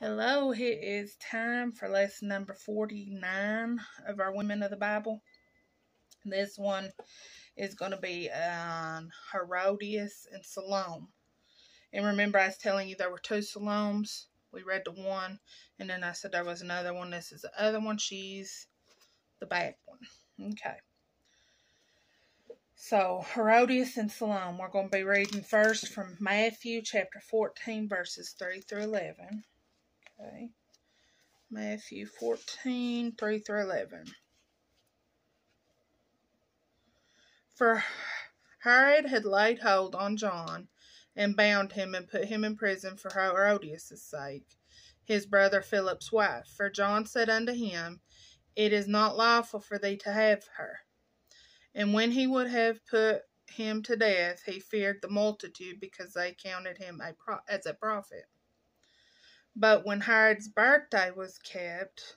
Hello, it is time for lesson number 49 of our Women of the Bible. This one is going to be on Herodias and Salome. And remember, I was telling you there were two Salomes. We read the one, and then I said there was another one. This is the other one. She's the bad one. Okay. So, Herodias and Salome. We're going to be reading first from Matthew chapter 14, verses 3 through 11. Okay. Matthew 14, 3 through 11. For Herod had laid hold on John and bound him and put him in prison for Herodias' sake, his brother Philip's wife. For John said unto him, It is not lawful for thee to have her. And when he would have put him to death, he feared the multitude because they counted him a as a prophet. But when Herod's birthday was kept,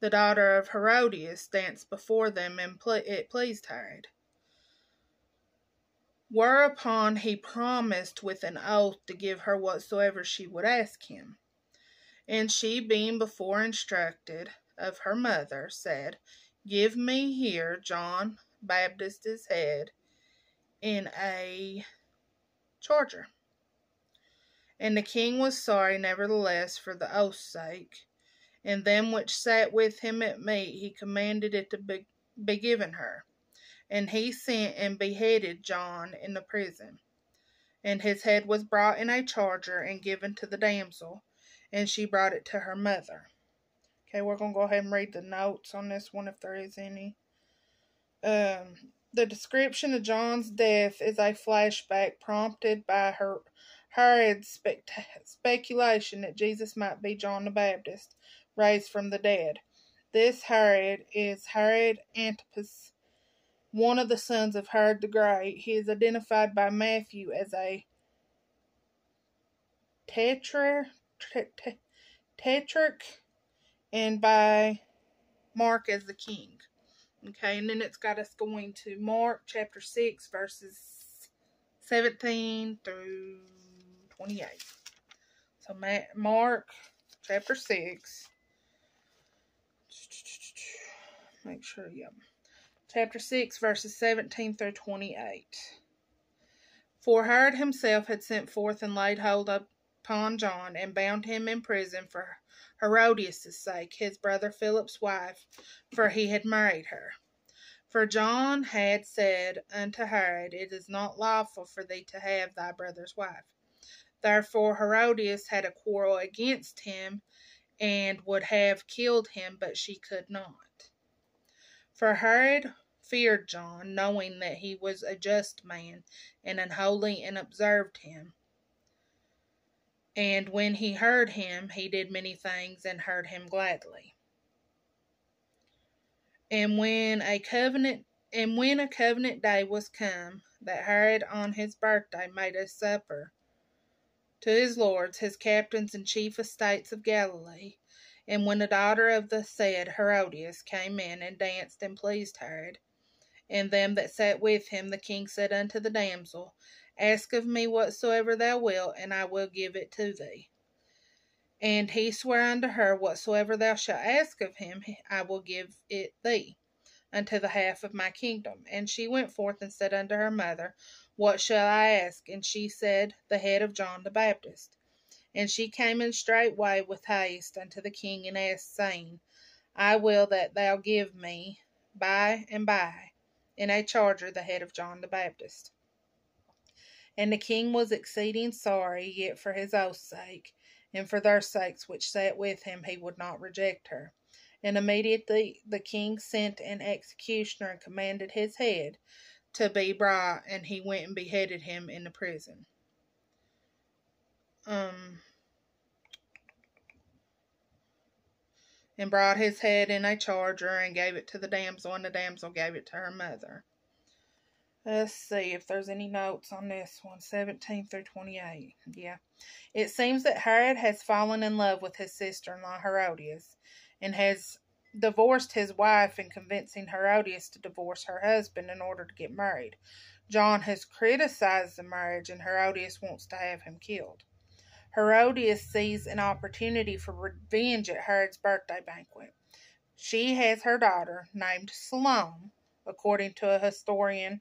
the daughter of Herodias danced before them, and it pleased Herod. Whereupon he promised with an oath to give her whatsoever she would ask him. And she, being before instructed of her mother, said, Give me here John Baptist's head in a charger. And the king was sorry, nevertheless, for the oath's sake. And them which sat with him at meat, he commanded it to be, be given her. And he sent and beheaded John in the prison. And his head was brought in a charger and given to the damsel, and she brought it to her mother. Okay, we're going to go ahead and read the notes on this one if there is any. Um, the description of John's death is a flashback prompted by her Spect- speculation that Jesus might be John the Baptist, raised from the dead. This Herod is Herod Antipas, one of the sons of Herod the Great. He is identified by Matthew as a tetrarch and by Mark as the king. Okay, and then it's got us going to Mark chapter 6, verses 17 through 28. So Mark chapter 6. Make sure, yep. Chapter 6, verses 17 through 28. For Herod himself had sent forth and laid hold upon John, and bound him in prison for Herodias' sake, his brother Philip's wife, for he had married her. For John had said unto Herod, It is not lawful for thee to have thy brother's wife. Therefore Herodias had a quarrel against him and would have killed him, but she could not. For Herod feared John, knowing that he was a just man and unholy, and observed him. And when he heard him, he did many things and heard him gladly. And when a covenant and when a covenant day was come, that Herod on his birthday made a supper to his lords, his captains and chief estates of Galilee. And when the daughter of the said Herodias came in and danced and pleased Herod, and them that sat with him, the king said unto the damsel, Ask of me whatsoever thou wilt, and I will give it to thee. And he sware unto her, Whatsoever thou shalt ask of him, I will give it thee, unto the half of my kingdom. And she went forth and said unto her mother, what shall I ask? And she said, The head of John the Baptist. And she came in straightway with haste unto the king and asked, saying, I will that thou give me by and by in a charger the head of John the Baptist. And the king was exceeding sorry, yet for his oath's sake, and for their sakes which sat with him, he would not reject her. And immediately the king sent an executioner and commanded his head to be brought, and he went and beheaded him in the prison. Um, and brought his head in a charger and gave it to the damsel, and the damsel gave it to her mother. Let's see if there's any notes on this one 17 through 28. Yeah. It seems that Herod has fallen in love with his sister in law Herodias and has divorced his wife and convincing Herodias to divorce her husband in order to get married. John has criticized the marriage and Herodias wants to have him killed. Herodias sees an opportunity for revenge at Herod's birthday banquet. She has her daughter, named Salome, according to a historian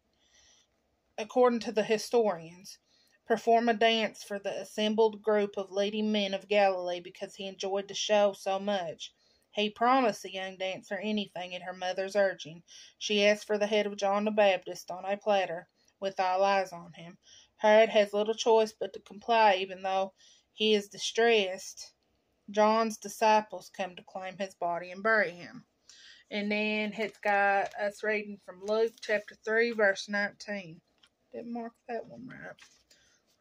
according to the historians, perform a dance for the assembled group of leading men of Galilee because he enjoyed the show so much. He promised the young dancer anything at her mother's urging. She asked for the head of John the Baptist on a platter, with all eyes on him. Herod has little choice but to comply, even though he is distressed. John's disciples come to claim his body and bury him. And then it's got us reading from Luke chapter 3, verse 19. Didn't mark that one right.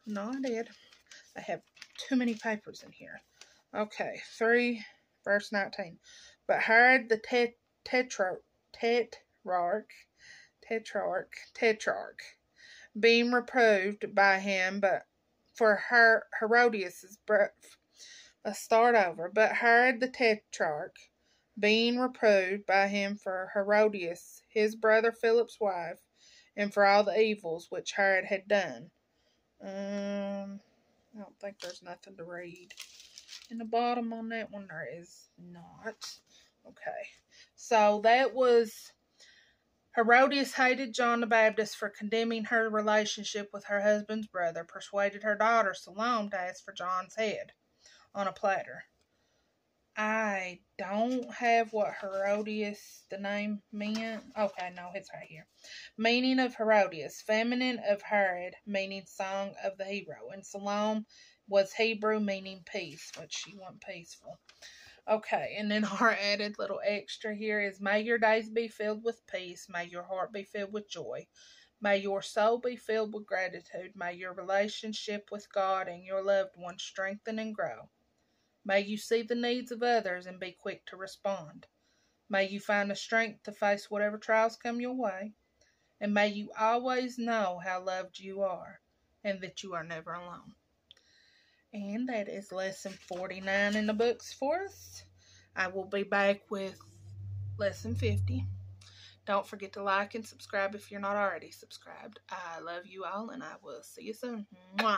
No, I did. I have too many papers in here. Okay, 3, verse 19. But Herod the tet- tetrarch, tetrarch, tetrarch, tetrarch, being reproved by him, but for Her- Herodias's breath. Let's start over. But Herod the tetrarch, being reproved by him for Herodias, his brother Philip's wife, and for all the evils which Herod had done. Um, I don't think there's nothing to read. In the bottom on that one, there is not. Okay. So that was Herodias hated John the Baptist for condemning her relationship with her husband's brother, persuaded her daughter Salome to ask for John's head on a platter. I don't have what Herodias, the name meant. Okay, no, it's right here. Meaning of Herodias, feminine of Herod, meaning song of the hero. And Salome was Hebrew, meaning peace, which she wasn't peaceful. Okay, and then our added little extra here is May your days be filled with peace. May your heart be filled with joy. May your soul be filled with gratitude. May your relationship with God and your loved ones strengthen and grow. May you see the needs of others and be quick to respond. May you find the strength to face whatever trials come your way. And may you always know how loved you are and that you are never alone. And that is lesson 49 in the books for us. I will be back with lesson 50. Don't forget to like and subscribe if you're not already subscribed. I love you all and I will see you soon. Mwah.